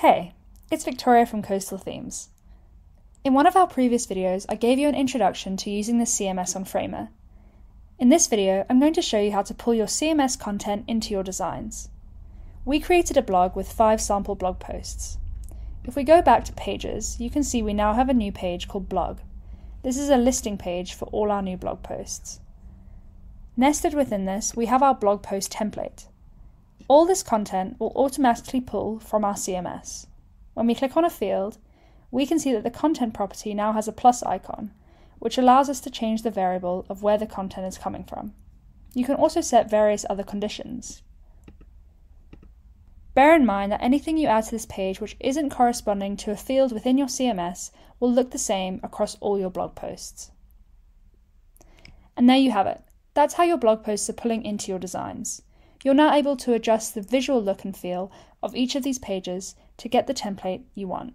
Hey, it's Victoria from Coastal Themes. In one of our previous videos, I gave you an introduction to using the CMS on Framer. In this video, I'm going to show you how to pull your CMS content into your designs. We created a blog with five sample blog posts. If we go back to pages, you can see we now have a new page called blog. This is a listing page for all our new blog posts. Nested within this, we have our blog post template. All this content will automatically pull from our CMS. When we click on a field, we can see that the content property now has a plus icon, which allows us to change the variable of where the content is coming from. You can also set various other conditions. Bear in mind that anything you add to this page which isn't corresponding to a field within your CMS will look the same across all your blog posts. And there you have it. That's how your blog posts are pulling into your designs. You're now able to adjust the visual look and feel of each of these pages to get the template you want.